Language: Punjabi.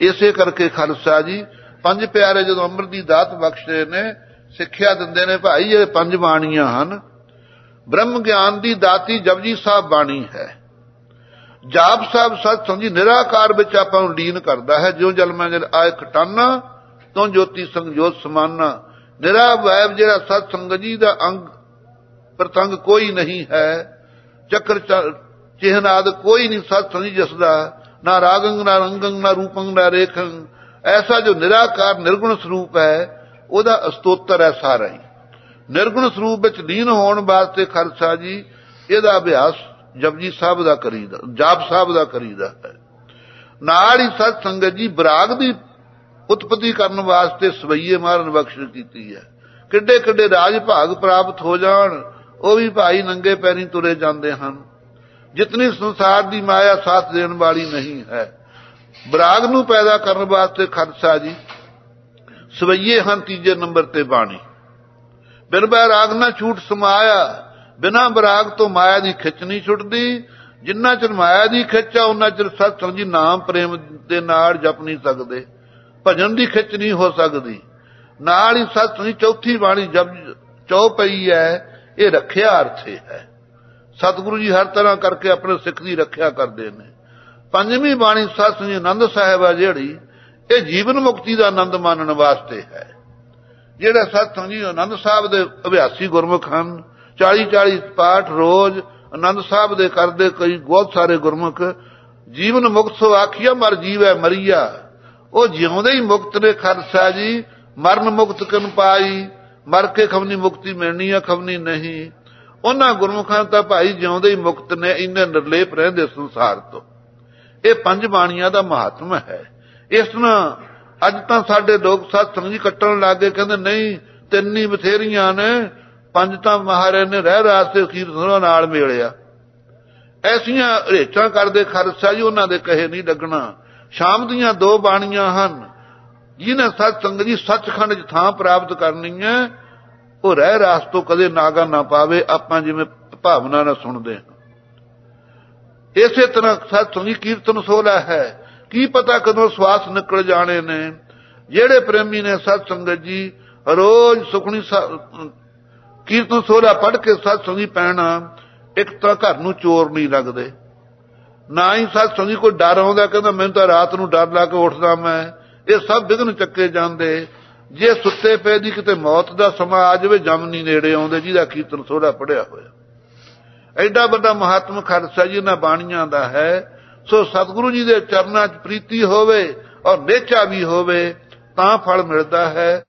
ਇਸੇ ਕਰਕੇ ਖਾਲਸਾ ਜੀ, ਪੰਜ ਪਿਆਰੇ ਜਦੋਂ ਅੰਮ੍ਰਿਤ ਦੀ ਦਾਤ ਬਖਸ਼ਦੇ ਨੇ, ਸਿੱਖਿਆ ਦਿੰਦੇ ਨੇ ਭਾਈ, ਇਹ ਪੰਜ ਬਾਣੀਆਂ ਹਨ। ਬ੍ਰਹਮ ਗਿਆਨ ਦੀ ਦਾਤੀ ਜਪਜੀ ਸਾਹਿਬ ਬਾਣੀ ਹੈ। ਜਾਪ ਸਾਹਿਬ ਸਤ ਸੰਜੀ ਨਿਰਾਕਾਰ ਵਿੱਚ ਆਪਾਂ ਨੂੰ ਲੀਨ ਕਰਦਾ ਹੈ। ਜਿਉਂ ਜਲ ਮੈਂ ਜਲ ਆਏ ਖਟਾਨਾ ਤੋਂ ਜੋਤੀ ਸੰਜੋਤ ਸਮਾਨਾ। ਨਿਰਾ ਵੈਬ ਜਿਹੜਾ ਸਤ ਸੰਗ ਜੀ ਦਾ ਅੰਗ ਪ੍ਰਤੰਗ ਕੋਈ ਨਹੀਂ ਹੈ। ਚੱਕਰ ਚਿਹਨਾਦ ਕੋਈ ਨਹੀਂ ਸਤ ਸੰਜੀ ਜਿਸ ਦਾ ਨਾ ਰਾਗੰਗ ਨਾ ਰੰਗੰਗ ਨਾ ਰੂਪੰਗ ਨਾ ਰੇਖੰ। ਐਸਾ ਜੋ ਨਿਰਾਕਾਰ, ਨਿਰਗੁਣ ਸਰੂਪ ਹੈ, ਉਹਦਾ ਅਸਤੋਤਰ ਹੈ ਸਾਰਾ ਹੀ। ਨਿਰਗੁਣ ਸਰੂਪ ਵਿੱਚ ਲੀਨ ਹੋਣ ਵਾਸਤੇ ਖਰਸਾ ਜੀ, ਇਹਦਾ ਅਭਿਆਸ ਜਪਜੀ ਸਾਹਿਬ ਦਾ ਕਰੀਦਾ, ਜਾਪ ਸਾਹਿਬ ਦਾ ਕਰੀਦਾ ਹੈ। ਨਾਲ ਹੀ ਸਤ ਸੰਗਤ ਜੀ, ਬਰਾਗ ਦੀ ਉਤਪਤੀ ਕਰਨ ਵਾਸਤੇ ਸਵਈਏ ਮਾਰਨ ਬਖਸ਼ ਕੀਤੀ ਹੈ। ਕਿੱਡੇ ਕਿੱਡੇ ਰਾਜ ਭਾਗ ਪ੍ਰਾਪਤ ਹੋ ਜਾਣ, ਉਹ ਵੀ ਭਾਈ ਨੰਗੇ ਪੈਰੀ ਤੁਰੇ ਜਾਂਦੇ ਹਨ। ਜਿਤਨੀ ਸੰਸਾਰ ਦੀ ਮਾਇਆ ਸਾਥ ਦੇਣ ਵਾਲੀ ਨਹੀਂ ਹੈ। ਬਰਾਗ ਨੂੰ ਪੈਦਾ ਕਰਨ ਵਾਸਤੇ ਖਰਸਾ ਜੀ, ਸਵਈਏ ਹਨ ਤੀਜੇ ਨੰਬਰ ਤੇ ਬਾਣੀ। ਬਿਨ ਬੈਰਾਗ ਨਾ ਛੂਟ ਸਮਾਇਆ, ਬਿਨਾ ਬਰਾਗ ਤੋਂ ਮਾਇਆ ਦੀ ਖਿੱਚ ਨਹੀਂ ਛੁੱਟਦੀ। ਜਿੰਨਾ ਚਿਰ ਮਾਇਆ ਦੀ ਖਿੱਚ ਆ ਉਹਨਾਂ ਚਿਰ ਸਤ ਜੀ ਨਾਮ ਪ੍ਰੇਮ ਦੇ ਨਾਲ ਜਪ ਨਹੀਂ ਸਕਦੇ। ਭਜਨ ਦੀ ਖਿੱਚ ਨਹੀਂ ਹੋ ਸਕਦੀ। ਨਾਲ ਹੀ ਸਤ ਸੰਜੀ ਚੌਥੀ ਬਾਣੀ ਜਪ ਚੌ ਪਈ ਹੈ, ਇਹ ਰੱਖਿਆ ਅਰਥੇ ਹੈ। ਸਤਿਗੁਰੂ ਜੀ ਹਰ ਤਰ੍ਹਾਂ ਕਰਕੇ ਆਪਣੇ ਸਿੱਖ ਦੀ ਰੱਖਿਆ ਕਰਦੇ ਨੇ। ਪੰਜਵੀਂ ਬਾਣੀ ਸਤ ਸ੍ਰੀ ਅਨੰਦ ਸਾਹਿਬ ਆ ਜਿਹੜੀ, ਇਹ ਜੀਵਨ ਮੁਕਤੀ ਦਾ ਆਨੰਦ ਮਾਣਨ ਵਾਸਤੇ ਹੈ। ਜਿਹੜਾ ਸਤ ਸੰਜੀ ਆਨੰਦ ਸਾਹਿਬ ਦੇ ਅਭਿਆਸੀ ਗੁਰਮੁਖ ਹਨ 40 40 ਪਾਠ ਰੋਜ਼ ਆਨੰਦ ਸਾਹਿਬ ਦੇ ਕਰਦੇ ਕਈ ਬਹੁਤ ਸਾਰੇ ਗੁਰਮੁਖ, ਜੀਵਨ ਮੁਕਤ ਸੋ ਆਖਿਆ ਮਰ ਜੀਵੈ ਮਰੀਆ। ਉਹ ਜਿਉਂਦੇ ਹੀ ਮੁਕਤ ਨੇ ਖਰਸਾ ਜੀ, ਮਰਨ ਮੁਕਤ ਕਨ ਪਾਈ, ਮਰ ਕੇ ਖਵਨੀ ਮੁਕਤੀ ਮਿਲਣੀ ਆ, ਖਵਨੀ ਨਹੀਂ। ਉਹਨਾਂ ਗੁਰਮੁਖਾਂ ਤਾਂ ਭਾਈ ਜਿਉਂਦੇ ਹੀ ਮੁਕਤ ਨੇ, ਇੰਨੇ ਨਿਰਲੇਪ ਰਹਿੰਦੇ ਸੰਸਾਰ ਤੋਂ। ਇਹ ਪੰਜ ਬਾਣੀਆਂ ਦਾ ਮਹਾਤਮ ਹੈ। ਇਸ ਨਾਲ ਅੱਜ ਤਾਂ ਸਾਡੇ ਲੋਕ ਸਤ ਜੀ ਕੱਟਣ ਲੱਗੇ, ਕਹਿੰਦੇ ਨਹੀਂ, ਤਿੰਨ ਹੀ ਬਥੇਰੀਆਂ ਨੇ, ਪੰਜ ਤਾਂ ਮਹਾਰਾਜ ਨੇ ਰਹਿ ਰਾਸਤੇ ਕੀਰਤਨਾਂ ਨਾਲ ਮਿਲਿਆ। ਐਸੀਆਂ ਰੇਚਾਂ ਕਰਦੇ ਖਰਸਾ ਜੀ ਉਹਨਾਂ ਦੇ ਕਹੇ ਨਹੀਂ ਲੱਗਣਾ। ਸ਼ਾਮ ਦੀਆਂ ਦੋ ਬਾਣੀਆਂ ਹਨ, ਜਿਹਨੇ ਸਤ ਸੰਗ ਜੀ ਸੱਚਖੰਡ 'ਚ ਥਾਂ ਪ੍ਰਾਪਤ ਕਰਨੀ ਹੈ ਉਹ ਰਹਿ ਰਾਸ ਤੋਂ ਕਦੇ ਨਾਗਾ ਨਾ ਪਾਵੇ, ਆਪਾਂ ਜਿਵੇਂ ਭਾਵਨਾ ਨਾਲ ਸੁਣਦੇ ਹਾਂ। ਇਸੇ ਤਰ੍ਹਾਂ ਸਤ ਸੰਗੀ ਕੀਰਤਨ ਸੋਲਾ ਹੈ। ਕੀ ਪਤਾ ਕਦੋਂ ਸਵਾਸ ਨਿਕਲ ਜਾਣੇ ਨੇ। ਜਿਹੜੇ ਪ੍ਰੇਮੀ ਨੇ ਸਤ ਸੰਗਤ ਜੀ, ਰੋਜ਼ ਸੁਖਣੀ ਕੀਰਤਨ ਸੋਲਾ ਪੜ ਕੇ ਸਤ ਸੰਗੀ ਪੈਣਾ, ਇੱਕ ਤਾਂ ਘਰ ਨੂੰ ਚੋਰ ਨਹੀਂ ਲੱਗਦੇ। ਨਾ ਹੀ ਸਤ ਸੰਗੀ ਕੋਈ ਡਰ ਆਉਂਦਾ, ਕਹਿੰਦਾ ਮੈਨੂੰ ਤਾਂ ਰਾਤ ਨੂੰ ਡਰ ਲਾ ਕੇ ਉੱਠਦਾ ਮੈਂ। ਇਹ ਸਭ ਵਿਗਨ ਚੱਕੇ ਜਾਂਦੇ। ਜੇ ਸੁੱਤੇ ਪਏ ਦੀ ਕਿਤੇ ਮੌਤ ਦਾ ਸਮਾਂ ਆ ਜਾਵੇ ਜਮ ਨਹੀਂ ਨੇੜੇ ਆਉਂਦੇ, ਜਿਹਦਾ ਕੀਰਤਨ ਸੋਹਰਾ ਪੜਿਆ ਹੋਇਆ। ਐਡਾ ਵੱਡਾ ਮਹਾਤਮ ਖਰਸਾ ਜੀ ਇਹਨਾਂ ਬਾਣੀਆਂ ਦਾ ਹੈ, ਸੋ ਸਤਿਗੁਰੂ ਜੀ ਦੇ ਚਰਨਾਂ 'ਚ ਪ੍ਰੀਤੀ ਹੋਵੇ ਔਰ ਨੇਚਾ ਵੀ ਹੋਵੇ, ਤਾਂ ਫਲ ਮਿਲਦਾ ਹੈ।